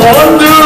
One.